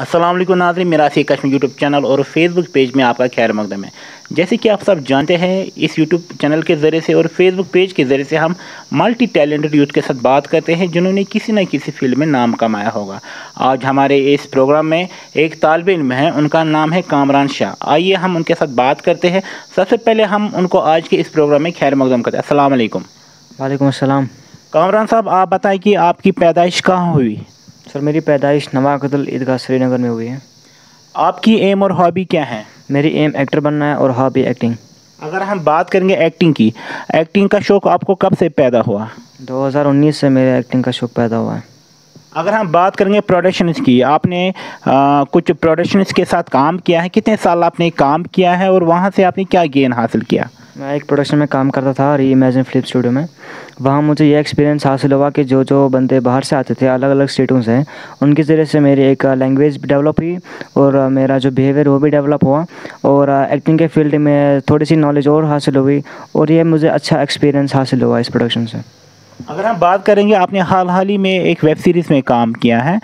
अस्सलाम वालेकुम नाज़रीन मेरा सी कश्मीर यूट्यूब चैनल और फेसबुक पेज में आपका खैर मकदम है। जैसे कि आप सब जानते हैं इस यूट्यूब चैनल के ज़रिए से और फेसबुक पेज के ज़रिए से हम मल्टी टैलेंटेड यूथ के साथ बात करते हैं जिन्होंने किसी न किसी फ़ील्ड में नाम कमाया होगा। आज हमारे इस प्रोग्राम में एक तालब इल्म है उनका नाम है कामरान शाह। आइए हम उनके साथ बात करते हैं। सबसे पहले हम उनको आज के इस प्रोग्राम में खैर मकदम करते हैं। असल वालेकुम अस्सलाम। कामरान साहब आप बताएँ कि आपकी पैदाइश कहाँ हुई? सर मेरी पैदाइश नवाकदल ईदगाह श्रीनगर में हुई है। आपकी एम और हॉबी क्या है? मेरी एम एक्टर बनना है और हॉबी एक्टिंग अगर हम बात करेंगे एक्टिंग की एक्टिंग का शौक़ आपको कब से पैदा हुआ? 2019 से मेरे एक्टिंग का शौक़ पैदा हुआ है। अगर हम बात करेंगे प्रोडक्शंस की आपने आ, कुछ प्रोडक्शंस के साथ काम किया है? कितने साल आपने काम किया है और वहाँ से आपने क्या गेन हासिल किया? मैं एक प्रोडक्शन में काम करता था री इमेजिन फ्लिप स्टूडियो में। वहाँ मुझे ये एक्सपीरियंस हासिल हुआ कि जो जो बंदे बाहर से आते थे अलग अलग स्टेटों से उनके ज़रिए से मेरी एक लैंग्वेज डेवलप हुई और मेरा जो बिहेवियर वो भी डेवलप हुआ और एक्टिंग के फ़ील्ड में थोड़ी सी नॉलेज और हासिल हुई और ये मुझे अच्छा एक्सपीरियंस हासिल हुआ इस प्रोडक्शन से। अगर हम बात करेंगे आपने हाल हाल ही में एक वेब सीरीज़ में काम किया है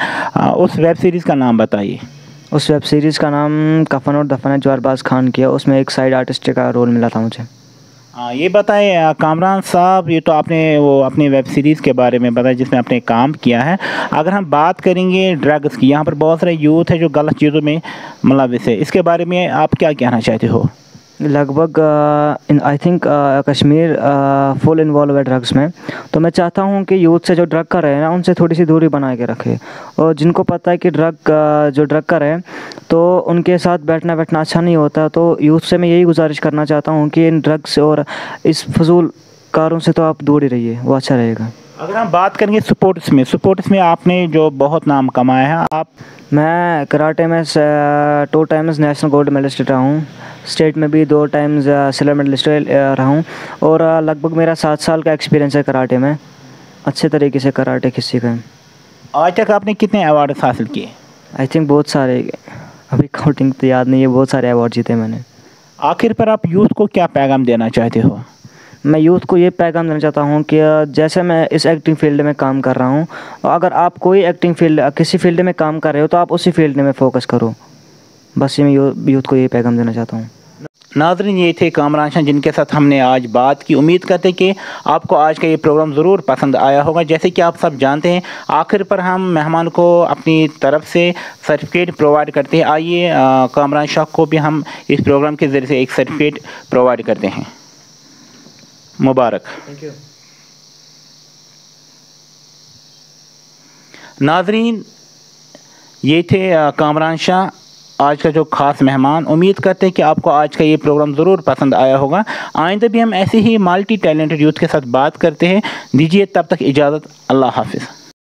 उस वेब सीरीज़ का नाम बताइए। उस वेब सीरीज़ का नाम कफन और दफन जवारबाज खान किया उसमें एक साइड आर्टिस्ट का रोल मिला था मुझे। हाँ ये बताएँ कामरान साहब, ये तो आपने वो अपनी वेब सीरीज़ के बारे में बताया जिसमें आपने काम किया है। अगर हम बात करेंगे ड्रग्स की, यहाँ पर बहुत सारे यूथ है जो गलत चीज़ों में मुलविस है इसके बारे में आप क्या कहना चाहते हो? लगभग I think Kashmir full involve है ड्रग्स में। तो मैं चाहता हूँ कि यूथ से जो ड्रग कर रहे हैं ना, उनसे थोड़ी सी दूरी बना के रखे। और जिनको पता है कि ड्रग जो ड्रग कर रहे हैं तो उनके साथ बैठना बैठना अच्छा नहीं होता। तो यूथ से मैं यही गुजारिश करना चाहता हूँ कि इन ड्रग्स और इस फजूल कारों से तो आप दूर ही रहिए, वो अच्छा रहेगा। अगर हम बात करेंगे स्पोर्ट्स में स्पोर्ट्स में आपने जो बहुत नाम कमाया है आप मैं कराटे में two times national gold medalist रहा हूँ। स्टेट में भी दो टाइम्स सिल्वर मेडलिस्ट रहा हूँ। और लगभग मेरा सात साल का एक्सपीरियंस है कराटे में। अच्छे तरीके से कराटे किसी का। आज तक आपने कितने अवार्ड हासिल किए? आई थिंक बहुत सारे। अभी काउंटिंग तो याद नहीं है बहुत सारे अवार्ड जीते मैंने। आखिर पर आप यूथ को क्या पैगाम देना चाहते हो? मैं यूथ को ये पैगाम देना चाहता हूँ कि जैसे मैं इस एक्टिंग फ़ील्ड में काम कर रहा हूँ अगर आप कोई एक्टिंग फ़ील्ड किसी फ़ील्ड में काम कर रहे हो तो आप उसी फ़ील्ड में फ़ोकस करो। बस ये मैं यूथ को ये पैगाम देना चाहता हूँ। नाजरन, ये थे कामरान शाह, जिनके साथ हमने आज बात की। उम्मीद करते कि आपको आज का ये प्रोग्राम ज़रूर पसंद आया होगा। जैसे कि आप सब जानते हैं, आखिर पर हम मेहमान को अपनी तरफ़ से सर्टिफिकेट प्रोवाइड करते हैं। आइए कामरान शाह को भी हम इस प्रोग्राम के ज़रिए से एक सर्टिफिकेट प्रोवाइड करते हैं। मुबारक। नाजरीन ये थे कामरान शाह आज का जो ख़ास मेहमान। उम्मीद करते हैं कि आपको आज का ये प्रोग्राम ज़रूर पसंद आया होगा। आइंदा भी हम ऐसे ही मल्टी टैलेंटेड यूथ के साथ बात करते हैं। दीजिए तब तक इजाज़त। अल्लाह हाफिज़।